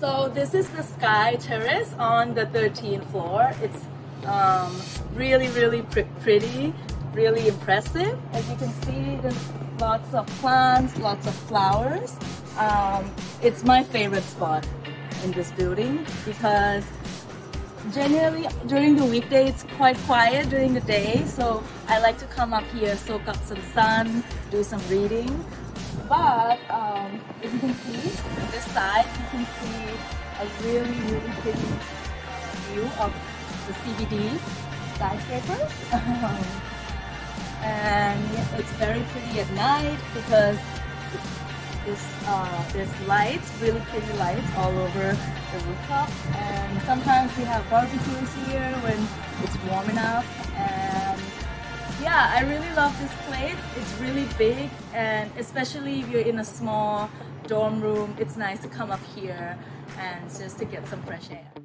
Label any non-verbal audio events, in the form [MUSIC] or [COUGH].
So this is the Sky Terrace on the 13th floor. It's um, really, really pr pretty, really impressive. As you can see, there's lots of plants, lots of flowers. Um, it's my favorite spot in this building because generally during the weekday it's quite quiet during the day so I like to come up here soak up some sun do some reading but um, as you can see this side you can see a really really pretty view of the CBD skyscrapers [LAUGHS] and it's very pretty at night because this, uh, there's lights, really pretty lights all over the rooftop. And sometimes we have barbecues here when it's warm enough. And yeah, I really love this place. It's really big and especially if you're in a small dorm room, it's nice to come up here and just to get some fresh air.